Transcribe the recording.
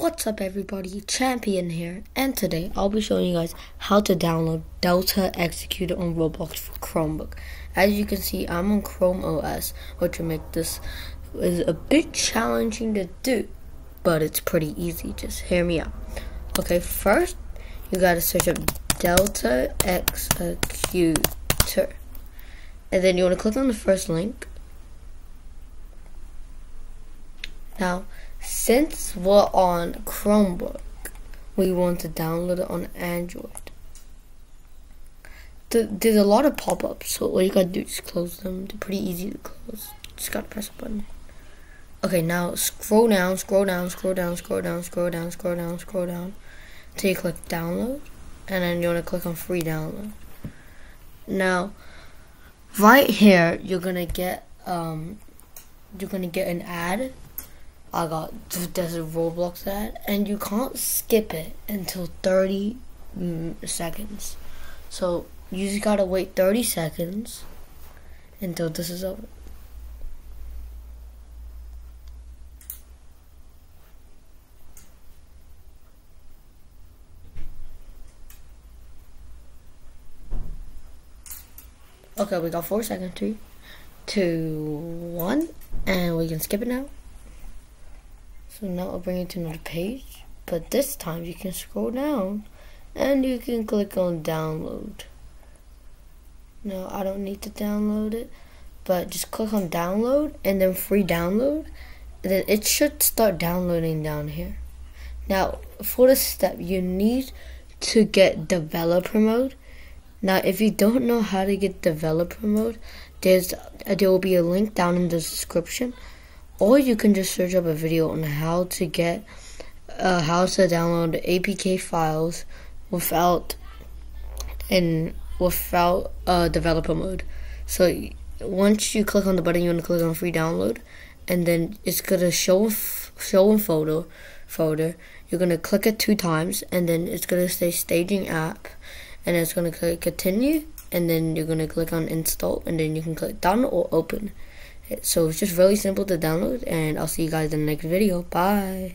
What's up everybody, Champion here, and today I'll be showing you guys how to download Delta Executor on Roblox for Chromebook. As you can see, I'm on Chrome OS, which will make this is a bit challenging to do, but it's pretty easy, just hear me out. Okay, first, you gotta search up Delta Executor, and then you wanna click on the first link. Now, since we're on Chromebook, we want to download it on Android. There's a lot of pop-ups, so all you gotta do is close them. They're pretty easy to close. Just gotta press a button. Okay, now scroll down, scroll down, scroll down, scroll down, scroll down, scroll down, scroll down, till you click download, and then you wanna click on free download. Now, right here, you're gonna get um, you're gonna get an ad I got a Roblox ad, and you can't skip it until 30 seconds. So you just gotta wait 30 seconds until this is over. Okay, we got four seconds. Three, two, one, and we can skip it now. So now I'll bring you to another page, but this time you can scroll down and you can click on download. No, I don't need to download it, but just click on download and then free download. And then it should start downloading down here. Now, for this step, you need to get developer mode. Now, if you don't know how to get developer mode, there's there will be a link down in the description or you can just search up a video on how to get uh, how to download APK files without and without uh, developer mode. So once you click on the button, you want to click on free download, and then it's gonna show show in photo folder. You're gonna click it two times, and then it's gonna say staging app, and it's gonna click continue, and then you're gonna click on install, and then you can click done or open. So it's just really simple to download, and I'll see you guys in the next video. Bye.